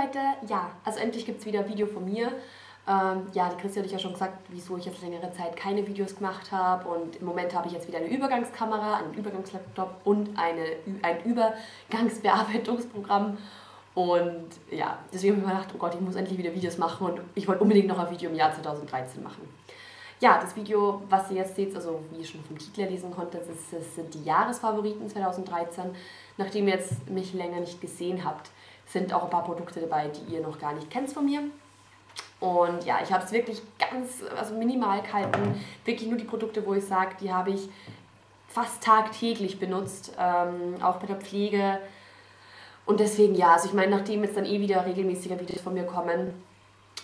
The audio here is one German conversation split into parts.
Leute, ja, also endlich gibt es wieder ein Video von mir. Ähm, ja, die Christi hat ja schon gesagt, wieso ich jetzt längere Zeit keine Videos gemacht habe. Und im Moment habe ich jetzt wieder eine Übergangskamera, einen Übergangslaptop und eine, ein Übergangsbearbeitungsprogramm. Und ja, deswegen habe ich mir gedacht, oh Gott, ich muss endlich wieder Videos machen und ich wollte unbedingt noch ein Video im Jahr 2013 machen. Ja, das Video, was ihr jetzt seht, also wie ihr schon vom Titel lesen konntet, das sind die Jahresfavoriten 2013. Nachdem ihr jetzt mich länger nicht gesehen habt, sind auch ein paar Produkte dabei, die ihr noch gar nicht kennt von mir. Und ja, ich habe es wirklich ganz, also minimal gehalten. Wirklich nur die Produkte, wo ich sage, die habe ich fast tagtäglich benutzt, ähm, auch bei der Pflege. Und deswegen ja, also ich meine, nachdem jetzt dann eh wieder regelmäßiger Videos von mir kommen,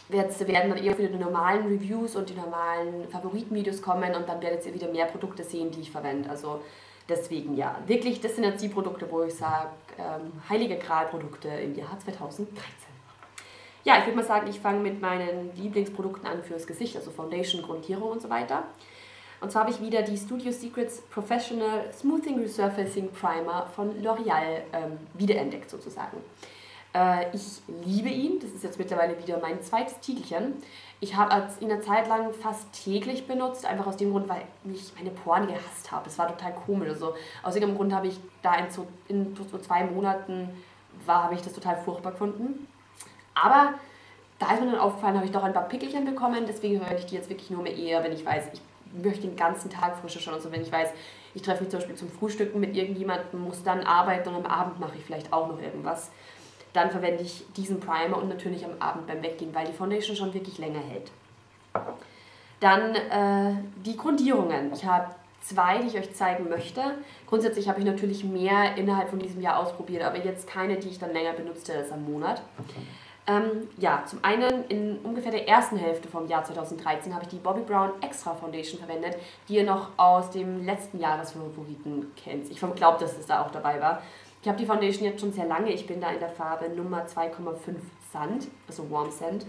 werden dann eher wieder die normalen Reviews und die normalen Favoritenvideos kommen und dann werdet ihr wieder mehr Produkte sehen, die ich verwende. Also deswegen ja, wirklich, das sind jetzt die Produkte, wo ich sage, ähm, heilige Gral-Produkte im Jahr 2013. Ja, ich würde mal sagen, ich fange mit meinen Lieblingsprodukten an fürs Gesicht, also Foundation, Grundierung und so weiter. Und zwar habe ich wieder die Studio Secrets Professional Smoothing Resurfacing Primer von L'Oreal ähm, wiederentdeckt sozusagen. Äh, ich liebe ihn, das ist jetzt mittlerweile wieder mein zweites Titelchen. Ich habe ihn eine Zeit lang fast täglich benutzt, einfach aus dem Grund, weil ich meine Poren gehasst habe. Das war total komisch. Also, aus irgendeinem Grund habe ich da in so, in so zwei Monaten war, habe ich das total furchtbar gefunden. Aber da ist mir dann aufgefallen, habe ich doch ein paar Pickelchen bekommen. Deswegen höre ich die jetzt wirklich nur mehr eher, wenn ich weiß, ich möchte den ganzen Tag frische schon. Also wenn ich weiß, ich treffe mich zum Beispiel zum Frühstücken mit irgendjemandem, muss dann arbeiten und am Abend mache ich vielleicht auch noch irgendwas dann verwende ich diesen Primer und natürlich am Abend beim Weggehen, weil die Foundation schon wirklich länger hält. Dann äh, die Grundierungen. Ich habe zwei, die ich euch zeigen möchte. Grundsätzlich habe ich natürlich mehr innerhalb von diesem Jahr ausprobiert, aber jetzt keine, die ich dann länger benutzte als am Monat. Ähm, ja, zum einen in ungefähr der ersten Hälfte vom Jahr 2013 habe ich die Bobbi Brown Extra Foundation verwendet, die ihr noch aus dem letzten Jahresfavoriten kennt. Ich glaube, dass es da auch dabei war. Ich habe die Foundation jetzt schon sehr lange. Ich bin da in der Farbe Nummer 2,5 Sand, also Warm Sand.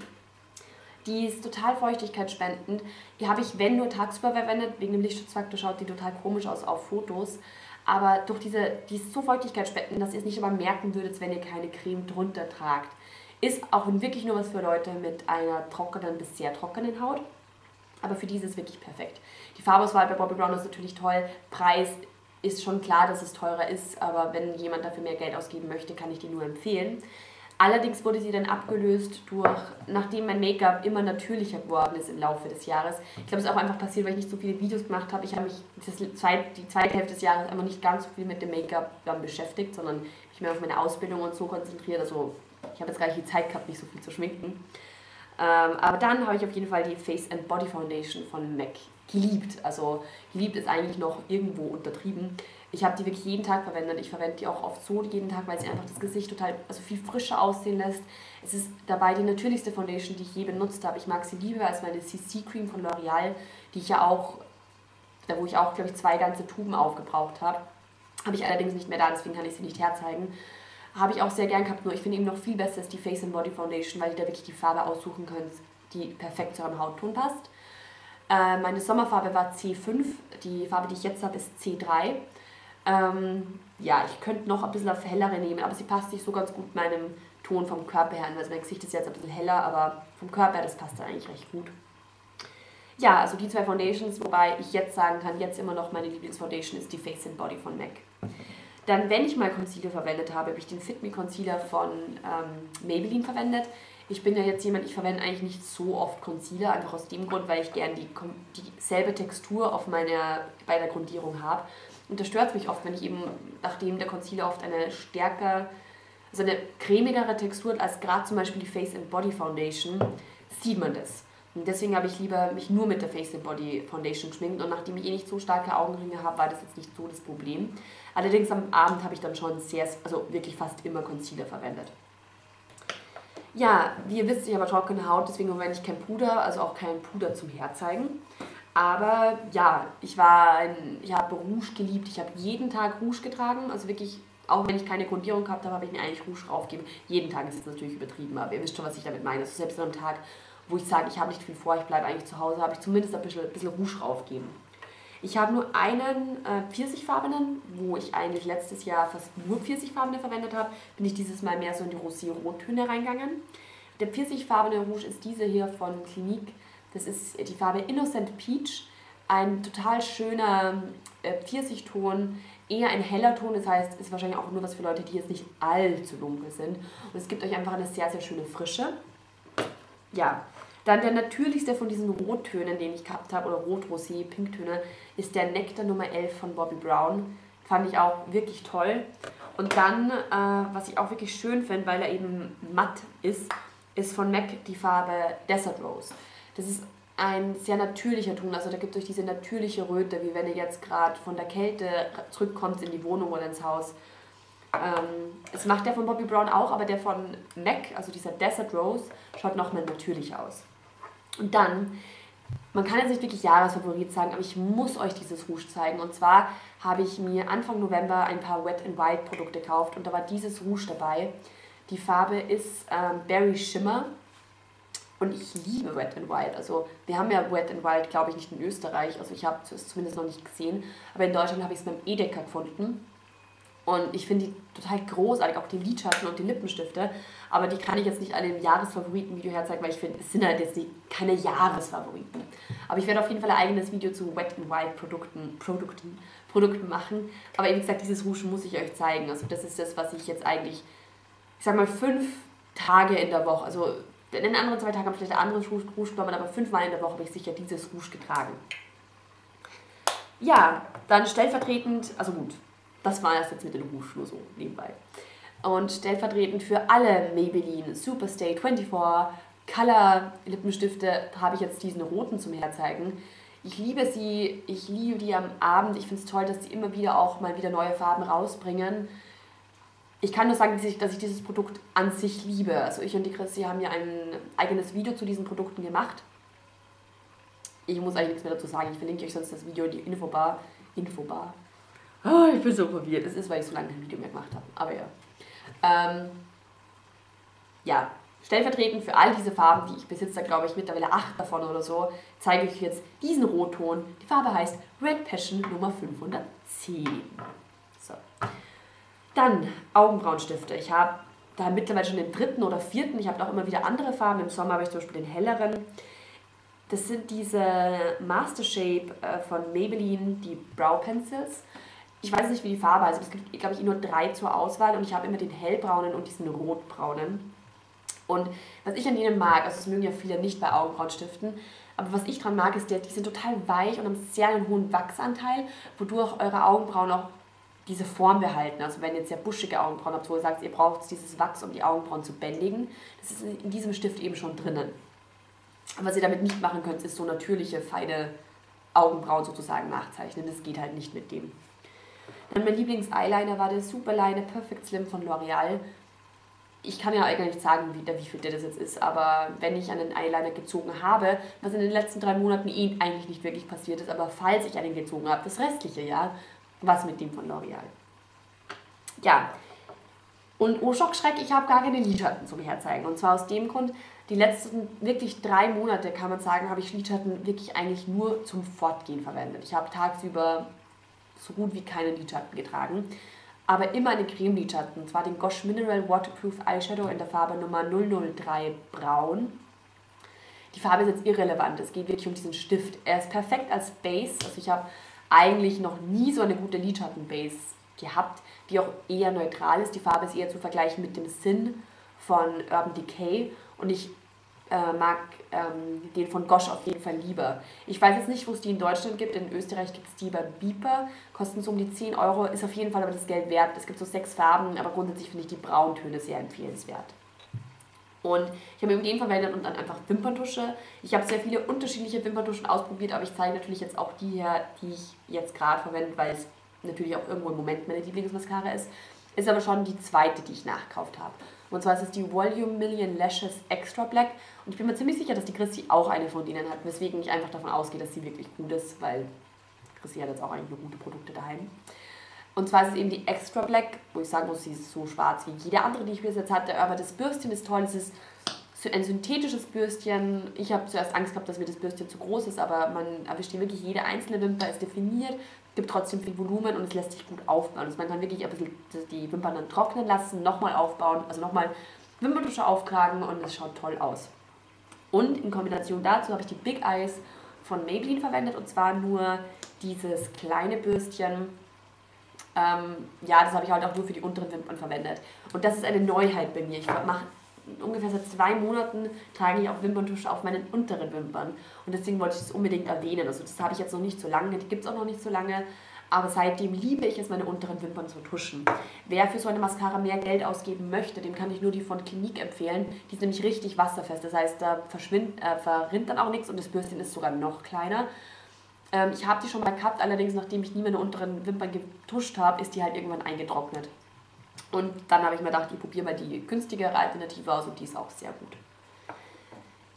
Die ist total feuchtigkeitsspendend. Die habe ich, wenn nur tagsüber verwendet, wegen dem Lichtschutzfaktor schaut die total komisch aus auf Fotos. Aber durch diese, die ist so feuchtigkeitsspendend, dass ihr es nicht immer merken würdet, wenn ihr keine Creme drunter tragt. Ist auch wirklich nur was für Leute mit einer trockenen bis sehr trockenen Haut. Aber für diese ist wirklich perfekt. Die Farbauswahl bei Bobbi Brown ist natürlich toll. Preis ist schon klar, dass es teurer ist, aber wenn jemand dafür mehr Geld ausgeben möchte, kann ich die nur empfehlen. Allerdings wurde sie dann abgelöst durch, nachdem mein Make-up immer natürlicher geworden ist im Laufe des Jahres. Ich glaube, es ist auch einfach passiert, weil ich nicht so viele Videos gemacht habe. Ich habe mich Zeit, die zweite Hälfte des Jahres einfach nicht ganz so viel mit dem Make-up beschäftigt, sondern mich mehr auf meine Ausbildung und so konzentriert. Also ich habe jetzt gar nicht die Zeit gehabt, mich so viel zu schminken. Ähm, aber dann habe ich auf jeden Fall die Face and Body Foundation von MAC geliebt. Also geliebt ist eigentlich noch irgendwo untertrieben. Ich habe die wirklich jeden Tag verwendet. Ich verwende die auch oft so jeden Tag, weil sie einfach das Gesicht total, also viel frischer aussehen lässt. Es ist dabei die natürlichste Foundation, die ich je benutzt habe. Ich mag sie lieber als meine CC Cream von L'Oreal, die ich ja auch, da wo ich auch, glaube ich, zwei ganze Tuben aufgebraucht habe. Habe ich allerdings nicht mehr da, deswegen kann ich sie nicht herzeigen. Habe ich auch sehr gern gehabt, nur ich finde eben noch viel besser ist die Face and Body Foundation, weil ihr da wirklich die Farbe aussuchen könnt, die perfekt zu eurem Hautton passt. Äh, meine Sommerfarbe war C5, die Farbe, die ich jetzt habe, ist C3. Ähm, ja, ich könnte noch ein bisschen auf hellere nehmen, aber sie passt nicht so ganz gut meinem Ton vom Körper her Also mein Gesicht ist jetzt ein bisschen heller, aber vom Körper her, das passt dann eigentlich recht gut. Ja, also die zwei Foundations, wobei ich jetzt sagen kann, jetzt immer noch meine Lieblingsfoundation ist die Face and Body von MAC. Dann, wenn ich mal Concealer verwendet habe, habe ich den Fit Me Concealer von ähm, Maybelline verwendet. Ich bin ja jetzt jemand, ich verwende eigentlich nicht so oft Concealer, einfach aus dem Grund, weil ich gerne die, dieselbe Textur auf meiner, bei der Grundierung habe. Und das stört mich oft, wenn ich eben, nachdem der Concealer oft eine stärker, also eine cremigere Textur hat als gerade zum Beispiel die Face and Body Foundation, sieht man das. Und deswegen habe ich lieber mich nur mit der Face and Body Foundation geschminkt und nachdem ich eh nicht so starke Augenringe habe, war das jetzt nicht so das Problem. Allerdings am Abend habe ich dann schon sehr, also wirklich fast immer Concealer verwendet. Ja, wie ihr wisst, ich habe trockene Haut, deswegen verwende ich kein Puder, also auch kein Puder zum Herzeigen. Aber ja, ich war ein, ich habe Rouge geliebt. Ich habe jeden Tag Rouge getragen. Also wirklich, auch wenn ich keine Grundierung gehabt habe, habe ich mir eigentlich Rouge draufgegeben. Jeden Tag ist jetzt natürlich übertrieben, aber ihr wisst schon, was ich damit meine. Also selbst an einem Tag, wo ich sage, ich habe nicht viel vor, ich bleibe eigentlich zu Hause, habe ich zumindest ein bisschen, ein bisschen Rouge draufgegeben. Ich habe nur einen äh, pfirsichfarbenen, wo ich eigentlich letztes Jahr fast nur pfirsichfarbene verwendet habe, bin ich dieses Mal mehr so in die Rosé-Rottöne reingegangen. Der pfirsichfarbene Rouge ist diese hier von Clinique. Das ist die Farbe Innocent Peach. Ein total schöner äh, Pfirsichton, eher ein heller Ton, das heißt, ist wahrscheinlich auch nur was für Leute, die jetzt nicht allzu dunkel sind. Und es gibt euch einfach eine sehr, sehr schöne Frische. Ja, dann der natürlichste von diesen Rottönen, den ich gehabt habe, oder Rot-Rosé, Pinktöne, ist der Nektar Nummer 11 von Bobby Brown. Fand ich auch wirklich toll. Und dann, äh, was ich auch wirklich schön finde, weil er eben matt ist, ist von MAC die Farbe Desert Rose. Das ist ein sehr natürlicher Ton, also da gibt es euch diese natürliche Röte, wie wenn ihr jetzt gerade von der Kälte zurückkommt in die Wohnung oder ins Haus. Ähm, das macht der von Bobby Brown auch, aber der von MAC, also dieser Desert Rose, schaut nochmal natürlich aus. Und dann, man kann jetzt nicht wirklich Jahresfavorit sagen, aber ich muss euch dieses Rouge zeigen. Und zwar habe ich mir Anfang November ein paar Wet n Wild Produkte gekauft und da war dieses Rouge dabei. Die Farbe ist ähm, Berry Shimmer und ich liebe Wet n Wild. Also wir haben ja Wet n Wild, glaube ich, nicht in Österreich. Also ich habe es zumindest noch nicht gesehen. Aber in Deutschland habe ich es beim Edeka gefunden. Und ich finde die total großartig, auch die Lidschatten und die Lippenstifte. Aber die kann ich jetzt nicht alle im Jahresfavoriten-Video herzeigen, weil ich finde, es sind halt jetzt keine Jahresfavoriten. Aber ich werde auf jeden Fall ein eigenes Video zu Wet n Wild Produkten, Produkten, Produkten machen. Aber wie gesagt, dieses Rouge muss ich euch zeigen. Also das ist das, was ich jetzt eigentlich, ich sag mal, fünf Tage in der Woche, also in den anderen zwei Tagen habe ich vielleicht ein anderes Rouge, Rouge genommen, aber fünfmal in der Woche habe ich sicher dieses Rouge getragen. Ja, dann stellvertretend, also gut, das war es jetzt mit dem Rouge nur so nebenbei. Und stellvertretend für alle Maybelline Superstay 24 Color Lippenstifte habe ich jetzt diesen roten zum Herzeigen. Ich liebe sie, ich liebe die am Abend. Ich finde es toll, dass sie immer wieder auch mal wieder neue Farben rausbringen. Ich kann nur sagen, dass ich, dass ich dieses Produkt an sich liebe. Also ich und die Christi haben ja ein eigenes Video zu diesen Produkten gemacht. Ich muss eigentlich nichts mehr dazu sagen. Ich verlinke euch sonst das Video in die Infobar. Infobar. Oh, ich bin so verwirrt. Es ist, weil ich so lange kein Video mehr gemacht habe. Aber ja. Ähm, ja, stellvertretend für all diese Farben, die ich besitze, da glaube ich mittlerweile acht davon oder so, zeige ich euch jetzt diesen Rotton. Die Farbe heißt Red Passion Nummer 510. So. Dann Augenbrauenstifte. Ich habe da mittlerweile schon den dritten oder vierten. Ich habe auch immer wieder andere Farben. Im Sommer habe ich zum Beispiel den helleren. Das sind diese Master Shape äh, von Maybelline, die Brow Pencils ich weiß nicht, wie die Farbe heißt, aber es gibt, glaube ich, nur drei zur Auswahl und ich habe immer den hellbraunen und diesen rotbraunen. Und was ich an denen mag, also das mögen ja viele nicht bei Augenbrauenstiften, aber was ich dran mag, ist, die sind total weich und haben sehr einen hohen Wachsanteil, wodurch eure Augenbrauen auch diese Form behalten. Also wenn ihr jetzt sehr buschige Augenbrauen habt, wo ihr sagt, ihr braucht dieses Wachs, um die Augenbrauen zu bändigen, das ist in diesem Stift eben schon drinnen. was ihr damit nicht machen könnt, ist so natürliche, feine Augenbrauen sozusagen nachzeichnen. Das geht halt nicht mit dem. Dann mein Lieblings-Eyeliner war der Superline Perfect Slim von L'Oreal. Ich kann ja eigentlich nicht sagen, wie, wie viel der das jetzt ist, aber wenn ich einen Eyeliner gezogen habe, was in den letzten drei Monaten eh eigentlich nicht wirklich passiert ist, aber falls ich einen gezogen habe, das restliche Jahr, war es mit dem von L'Oreal. Ja, und oh Schockschreck, ich habe gar keine Lidschatten zum Herzeigen. Und zwar aus dem Grund, die letzten wirklich drei Monate, kann man sagen, habe ich Lidschatten wirklich eigentlich nur zum Fortgehen verwendet. Ich habe tagsüber so gut wie keine Lidschatten getragen. Aber immer eine Creme-Lidschatten. Und zwar den Gosh Mineral Waterproof Eyeshadow in der Farbe Nummer 003 Braun. Die Farbe ist jetzt irrelevant. Es geht wirklich um diesen Stift. Er ist perfekt als Base. Also ich habe eigentlich noch nie so eine gute Lidschatten-Base gehabt, die auch eher neutral ist. Die Farbe ist eher zu vergleichen mit dem Sin von Urban Decay. Und ich äh, mag ähm, den von Gosch auf jeden Fall lieber. Ich weiß jetzt nicht, wo es die in Deutschland gibt. In Österreich gibt es die bei Beeper. Kosten so um die 10 Euro. Ist auf jeden Fall aber das Geld wert. Es gibt so sechs Farben, aber grundsätzlich finde ich die Brauntöne sehr empfehlenswert. Und ich habe eben den verwendet und dann einfach Wimperntusche. Ich habe sehr viele unterschiedliche Wimperntuschen ausprobiert, aber ich zeige natürlich jetzt auch die hier, die ich jetzt gerade verwende, weil es natürlich auch irgendwo im Moment meine Lieblingsmascara ist. Ist aber schon die zweite, die ich nachgekauft habe. Und zwar ist es die Volume Million Lashes Extra Black. Und ich bin mir ziemlich sicher, dass die Chrissy auch eine von denen hat, weswegen ich einfach davon ausgehe, dass sie wirklich gut ist, weil Chrissy hat jetzt auch eigentlich nur gute Produkte daheim. Und zwar ist es eben die Extra Black, wo ich sagen muss, sie ist so schwarz wie jede andere, die ich bis jetzt hatte. Aber das Bürstchen ist toll, es ist ein synthetisches Bürstchen. Ich habe zuerst Angst gehabt, dass mir das Bürstchen zu groß ist, aber man erwischt hier wirklich jede einzelne Wimper, ist definiert, gibt trotzdem viel Volumen und es lässt sich gut aufbauen. Also man kann wirklich ein bisschen die Wimpern dann trocknen lassen, nochmal aufbauen, also nochmal Wimperntusche auftragen und es schaut toll aus. Und in Kombination dazu habe ich die Big Eyes von Maybelline verwendet und zwar nur dieses kleine Bürstchen. Ähm, ja, das habe ich halt auch nur für die unteren Wimpern verwendet. Und das ist eine Neuheit bei mir. Ich mache ungefähr seit zwei Monaten trage ich auch Wimperntusche auf meinen unteren Wimpern. Und deswegen wollte ich das unbedingt erwähnen. Also das habe ich jetzt noch nicht so lange, die gibt es auch noch nicht so lange. Aber seitdem liebe ich es, meine unteren Wimpern zu tuschen. Wer für so eine Mascara mehr Geld ausgeben möchte, dem kann ich nur die von Clinique empfehlen. Die ist nämlich richtig wasserfest. Das heißt, da verschwindet, äh, verrinnt dann auch nichts und das Bürstchen ist sogar noch kleiner. Ähm, ich habe die schon mal gehabt, allerdings nachdem ich nie meine unteren Wimpern getuscht habe, ist die halt irgendwann eingetrocknet. Und dann habe ich mir gedacht, ich probiere mal die günstigere Alternative aus und die ist auch sehr gut.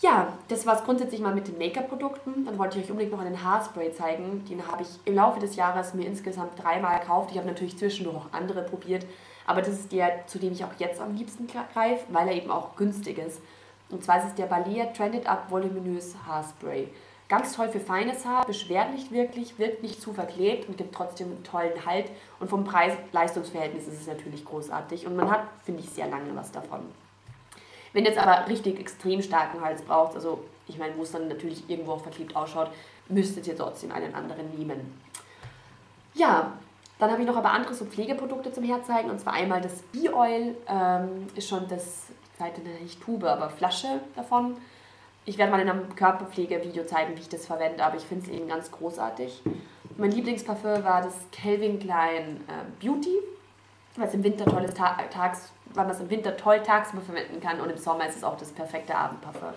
Ja, das war es grundsätzlich mal mit den Make-up-Produkten. Dann wollte ich euch unbedingt noch einen Haarspray zeigen. Den habe ich im Laufe des Jahres mir insgesamt dreimal gekauft. Ich habe natürlich zwischendurch auch andere probiert. Aber das ist der, zu dem ich auch jetzt am liebsten greife, weil er eben auch günstig ist. Und zwar ist es der Balea Trended Up Voluminös Haarspray. Ganz toll für feines Haar, beschwert nicht wirklich, wirkt nicht zu verklebt und gibt trotzdem einen tollen Halt. Und vom Preis-Leistungsverhältnis ist es natürlich großartig. Und man hat, finde ich, sehr lange was davon. Wenn ihr jetzt aber richtig extrem starken Hals braucht, also ich meine, wo es dann natürlich irgendwo auch verklebt ausschaut, müsstet ihr trotzdem einen anderen nehmen. Ja, dann habe ich noch aber andere so Pflegeprodukte zum Herzeigen. Und zwar einmal das Bee-Oil, ähm, ist schon das, ich weiß nicht Tube, aber Flasche davon. Ich werde mal in einem Körperpflegevideo zeigen, wie ich das verwende, aber ich finde es eben ganz großartig. Mein Lieblingsparfüm war das Calvin Klein äh, Beauty, weil im Winter tolles Ta Tags, weil man es im Winter toll tagsüber verwenden kann und im Sommer ist es auch das perfekte Abendparfüm.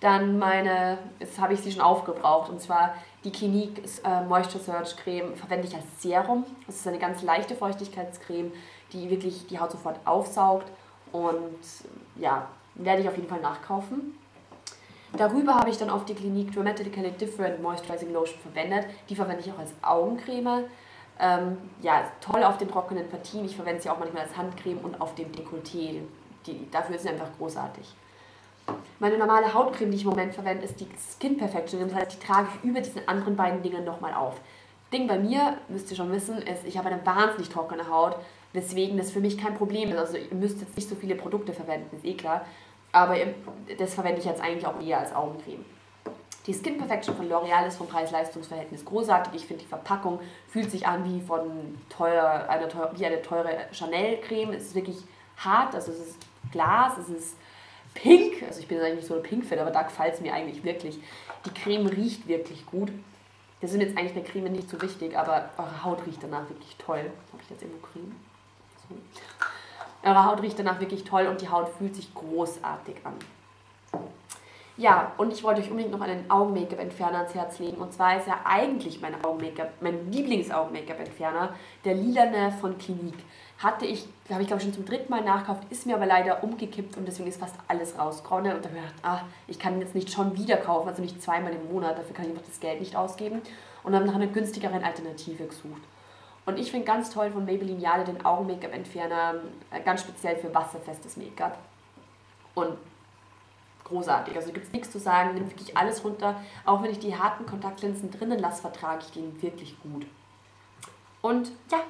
Dann meine, jetzt habe ich sie schon aufgebraucht, und zwar die Clinique äh, Moisture Surge Creme verwende ich als Serum. Das ist eine ganz leichte Feuchtigkeitscreme, die wirklich die Haut sofort aufsaugt und ja, werde ich auf jeden Fall nachkaufen. Darüber habe ich dann auf die Clinique Dramatically Different Moisturizing Lotion verwendet. Die verwende ich auch als Augencreme. Ähm, ja, toll auf den trockenen Partien. Ich verwende sie auch manchmal als Handcreme und auf dem Dekolleté. Die, dafür ist sie einfach großartig. Meine normale Hautcreme, die ich im Moment verwende, ist die Skin Perfection. Das heißt, die trage ich über diesen anderen beiden Dingen nochmal auf. Ding bei mir, müsst ihr schon wissen, ist, ich habe eine wahnsinnig trockene Haut, weswegen das für mich kein Problem ist. Also ihr müsst jetzt nicht so viele Produkte verwenden, ist eh klar. Aber das verwende ich jetzt eigentlich auch eher als Augencreme. Die Skin Perfection von L'Oreal ist vom Preis-Leistungs-Verhältnis großartig. Ich finde, die Verpackung fühlt sich an wie, von teuer, eine, teure, wie eine teure Chanel-Creme. Es ist wirklich hart, also es ist Glas, es ist pink. Also ich bin eigentlich nicht so ein Pink-Fan, aber da gefällt es mir eigentlich wirklich. Die Creme riecht wirklich gut. Das sind jetzt eigentlich der Creme nicht so wichtig, aber eure Haut riecht danach wirklich toll. Habe ich jetzt irgendwo Creme? So. Eure Haut riecht danach wirklich toll und die Haut fühlt sich großartig an. Ja, und ich wollte euch unbedingt noch einen Augen-Make-up-Entferner ans Herz legen. Und zwar ist ja eigentlich mein Augen-Make-up, mein Lieblings-Augen-Make-up-Entferner, der lilane von Clinique. Hatte ich, habe ich glaube schon zum dritten Mal nachgekauft, ist mir aber leider umgekippt und deswegen ist fast alles rausgekommen. Und da habe ich gedacht, ah, ich kann ihn jetzt nicht schon wieder kaufen, also nicht zweimal im Monat, dafür kann ich einfach das Geld nicht ausgeben. Und habe nach einer günstigeren Alternative gesucht. Und ich finde ganz toll von Maybelline Jade den Augen-Make-up-Entferner, äh, ganz speziell für wasserfestes Make-up. Und großartig. Also gibt es nichts zu sagen, nimmt wirklich alles runter. Auch wenn ich die harten Kontaktlinsen drinnen lasse, vertrage ich den wirklich gut. Und ja,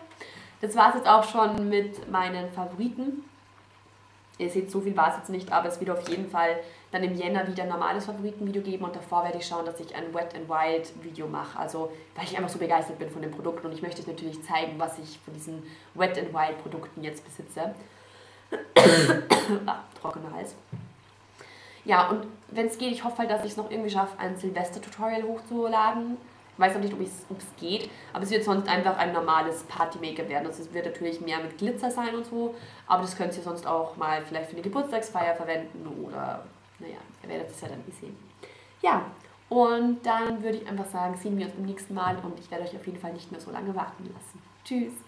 das war es jetzt auch schon mit meinen Favoriten. Ihr seht, so viel war es jetzt nicht, aber es wird auf jeden Fall dann im Jänner wieder ein normales Favoritenvideo geben und davor werde ich schauen, dass ich ein Wet and Wild Video mache. Also, weil ich einfach so begeistert bin von den Produkten und ich möchte euch natürlich zeigen, was ich von diesen Wet and Wild Produkten jetzt besitze. ah, trockener Hals. Ja, und wenn es geht, ich hoffe halt, dass ich es noch irgendwie schaffe, ein Silvester-Tutorial hochzuladen. Weiß noch nicht, ob es geht, aber es wird sonst einfach ein normales Party-Make-up werden. Also es wird natürlich mehr mit Glitzer sein und so, aber das könnt ihr sonst auch mal vielleicht für eine Geburtstagsfeier verwenden oder, naja, ihr werdet es ja dann sehen. Ja, und dann würde ich einfach sagen, sehen wir uns beim nächsten Mal und ich werde euch auf jeden Fall nicht mehr so lange warten lassen. Tschüss!